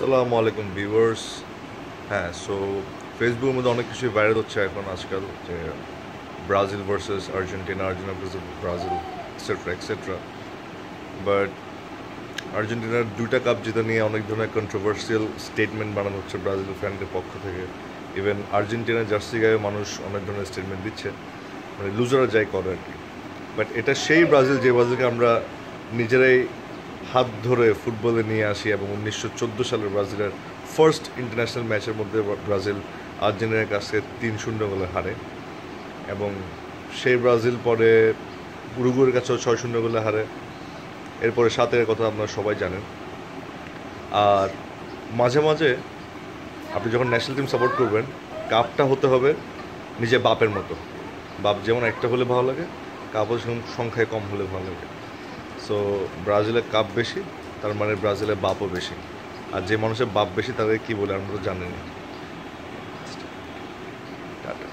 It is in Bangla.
সালামু আলাইকুম ভিউয়ার্স। হ্যাঁ সো ফেসবুকের মধ্যে অনেক কিছুই ভাইরাল হচ্ছে এখন আজকাল, যে Brazil versus Argentina Argentina versus Brazil etcetera etcetera but আর্জেন্টিনার দুইটা কাপ জেতা নিয়ে অনেক ধরনের কন্ট্রোভার্সিয়াল স্টেটমেন্ট বানানো হচ্ছে ব্রাজিল ফ্যানদের পক্ষ থেকে। ইভেন আর্জেন্টিনার জার্সি গায়ে মানুষ অনেক ধরনের স্টেটমেন্ট দিচ্ছে। মানে লুজারা যাই করে আর কি। বাট এটা সেই ব্রাজিল যে ব্রাজিলকে আমরা নিজেরাই হাত ধরে ফুটবলে নিয়ে আসি এবং উনিশশো চোদ্দ সালের ব্রাজিলের ফার্স্ট ইন্টারন্যাশনাল ম্যাচের মধ্যে ব্রাজিল আর্জেন্টিনার কাছে তিন শূন্য গোলে হারে এবং সেই ব্রাজিল পরে উরুগুয়ের কাছেও ছয় শূন্য গোলে হারে। এরপরে সাতের কথা আপনারা সবাই জানেন। আর মাঝে মাঝে আপনি যখন ন্যাশনাল টিম সাপোর্ট করবেন কাপটা হতে হবে নিজের বাপের মতো। বাপ যেমন একটা হলে ভালো লাগে কাপের সং- সংখ্যায় কম হলে ভালো লাগে। সো ব্রাজিলের কাপ বেশি, তার মানে ব্রাজিলের বাপও বেশি। আর যে মানুষের বাপ বেশি, তাদের কি বলে, আমরা তো জানি না টাটা